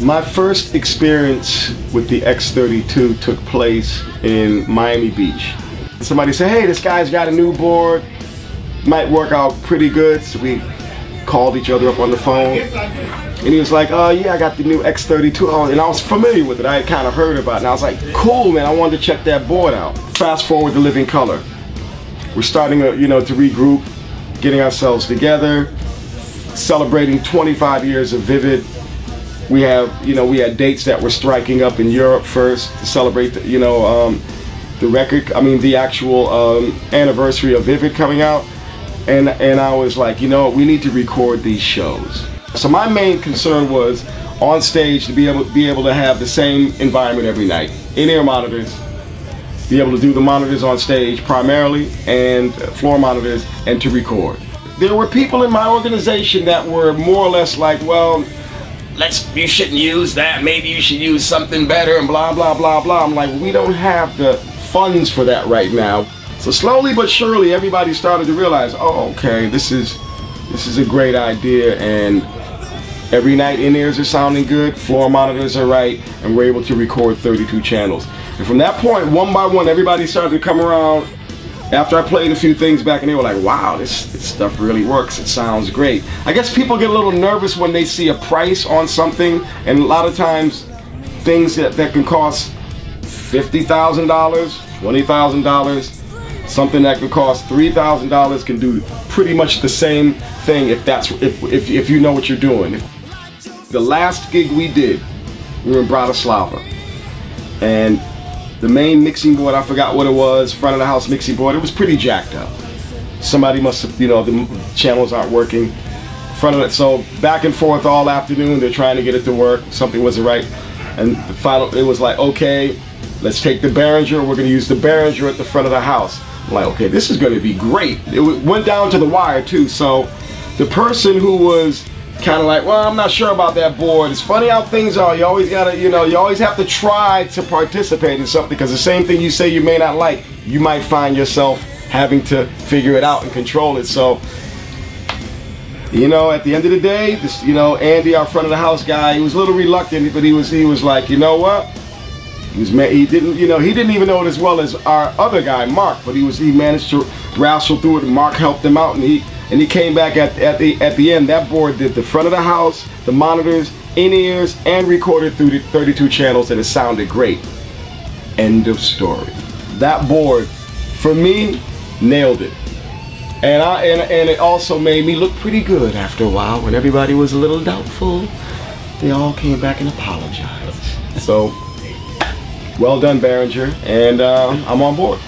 My first experience with the X32 took place in Miami Beach. Somebody said, hey, this guy's got a new board, might work out pretty good. So we called each other up on the phone. And he was like, oh yeah, I got the new X32. Oh, and I was familiar with it. I had kind of heard about it. And I was like, cool, man, I wanted to check that board out. Fast forward to Living Colour. We're starting, uh, you know, to regroup, getting ourselves together, celebrating 25 years of Vivid we have, you know, we had dates that were striking up in Europe first to celebrate, the, you know, um, the record. I mean, the actual um, anniversary of Vivid coming out, and and I was like, you know, we need to record these shows. So my main concern was on stage to be able be able to have the same environment every night, in-ear monitors, be able to do the monitors on stage primarily, and floor monitors, and to record. There were people in my organization that were more or less like, well, let's you shouldn't use that. Maybe you should use something better and blah blah blah blah. I'm like we don't have the funds for that right now. So slowly but surely everybody started to realize oh okay this is this is a great idea. And every night in-ears are sounding good. Floor monitors are right. And we're able to record 32 channels. And from that point one by one everybody started to come around after I played a few things back and they were like, wow, this, this stuff really works. It sounds great. I guess people get a little nervous when they see a price on something and a lot of times things that, that can cost $50,000, $20,000, something that could cost $3,000 can do pretty much the same thing if that's if, if, if you know what you're doing. The last gig we did, we were in Bratislava and the main mixing board, I forgot what it was, front of the house mixing board, it was pretty jacked up. Somebody must have, you know, the channels aren't working. Front of it, so back and forth all afternoon, they're trying to get it to work. Something wasn't right. And the final, it was like, okay, let's take the Behringer. We're gonna use the Behringer at the front of the house. I'm like, okay, this is gonna be great. It went down to the wire too. So the person who was kind of like, well, I'm not sure about that board. It's funny how things are. You always gotta, you know, you always have to try to participate in something because the same thing you say you may not like, you might find yourself having to figure it out and control it. So, you know, at the end of the day, this, you know, Andy, our front of the house guy, he was a little reluctant, but he was, he was like, you know what? He was, he didn't, you know, he didn't even know it as well as our other guy, Mark, but he was, he managed to wrestle through it, and Mark helped him out, and he and he came back at, at the at the end. That board did the front of the house, the monitors, in-ears, and recorded through the 32 channels, and it sounded great. End of story. That board, for me, nailed it. And I and, and it also made me look pretty good after a while when everybody was a little doubtful. They all came back and apologized. So, well done, Behringer, and uh, I'm on board.